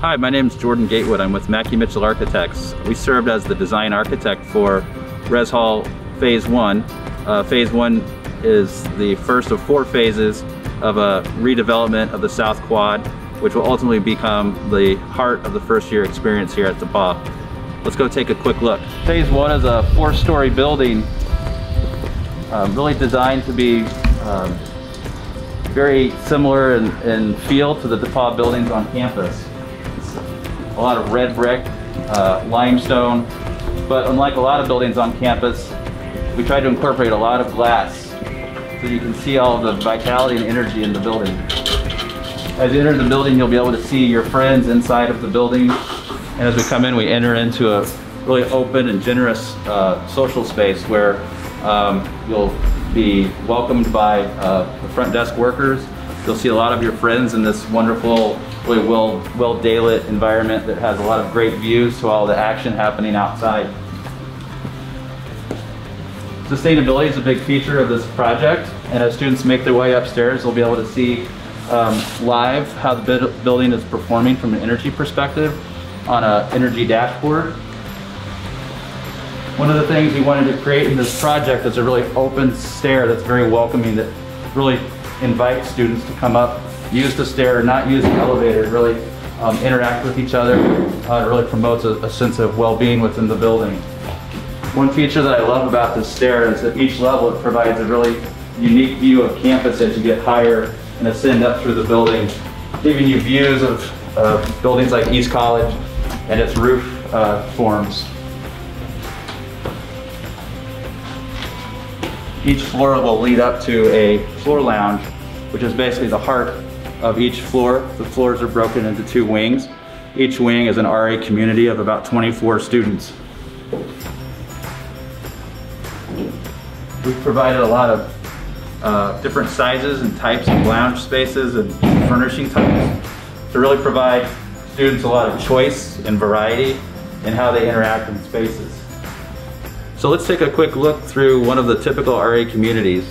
Hi, my name is Jordan Gatewood. I'm with Mackey Mitchell Architects. We served as the design architect for Res Hall Phase 1. Uh, phase 1 is the first of four phases of a redevelopment of the South Quad, which will ultimately become the heart of the first year experience here at the DePauw. Let's go take a quick look. Phase 1 is a four-story building um, really designed to be um, very similar in, in, feel to the DePauw buildings on campus. A lot of red brick, uh, limestone, but unlike a lot of buildings on campus, we tried to incorporate a lot of glass so you can see all the vitality and energy in the building. As you enter the building, you'll be able to see your friends inside of the building. And as we come in, we enter into a really open and generous uh, social space where um, you'll be welcomed by uh, the front desk workers. You'll see a lot of your friends in this wonderful, really well, well daylit environment that has a lot of great views to all the action happening outside. Sustainability is a big feature of this project, and as students make their way upstairs, they'll be able to see um, live how the building is performing from an energy perspective on an energy dashboard. One of the things we wanted to create in this project is a really open stair that's very welcoming that really invites students to come up, use the stair, not use the elevator, really um, interact with each other. Uh, it really promotes a, a sense of well-being within the building. One feature that I love about this stair is that each level it provides a really unique view of campus as you get higher and ascend up through the building, giving you views of uh, buildings like East College and its roof uh, forms. Each floor will lead up to a floor lounge, which is basically the heart of each floor. The floors are broken into two wings. Each wing is an RA community of about 24 students. We've provided a lot of uh, different sizes and types of lounge spaces and furnishing types to really provide students a lot of choice and variety in how they interact in spaces. So let's take a quick look through one of the typical RA communities.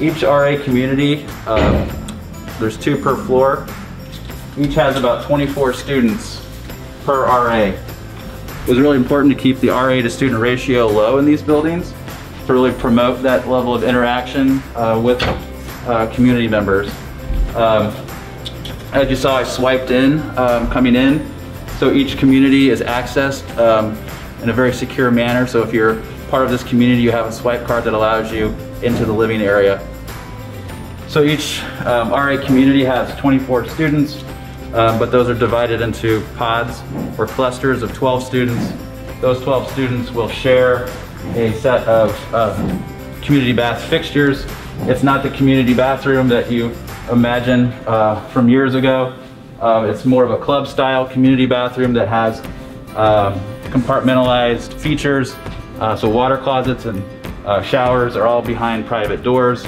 Each RA community, uh, there's two per floor. Each has about 24 students per RA. It was really important to keep the RA to student ratio low in these buildings to really promote that level of interaction uh, with uh, community members. Um, as you saw, I swiped in um, coming in. So each community is accessed um, in a very secure manner. So if you're part of this community, you have a swipe card that allows you into the living area. So each um, RA community has 24 students, um, but those are divided into pods or clusters of 12 students. Those 12 students will share a set of uh, community bath fixtures. It's not the community bathroom that you imagine uh, from years ago. Uh, it's more of a club style community bathroom that has um, compartmentalized features. Uh, so water closets and uh, showers are all behind private doors.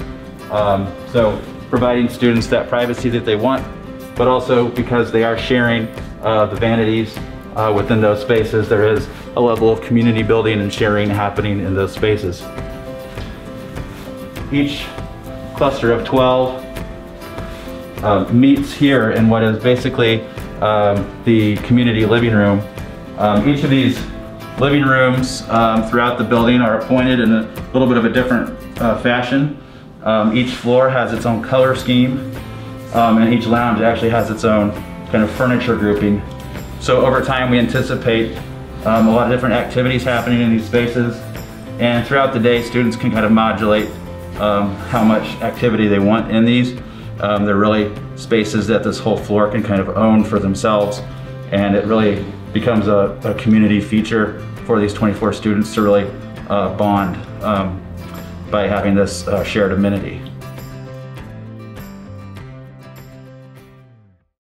Um, so providing students that privacy that they want, but also because they are sharing uh, the vanities uh, within those spaces, there is a level of community building and sharing happening in those spaces. Each cluster of 12 uh, meets here in what is basically um, the community living room. Um, each of these living rooms um, throughout the building are appointed in a little bit of a different uh, fashion. Um, each floor has its own color scheme um, and each lounge actually has its own kind of furniture grouping so over time we anticipate um, a lot of different activities happening in these spaces and throughout the day students can kind of modulate um, how much activity they want in these. They're really spaces that this whole floor can kind of own for themselves and it really becomes a, a community feature for these 24 students to really uh, bond um, by having this uh, shared amenity.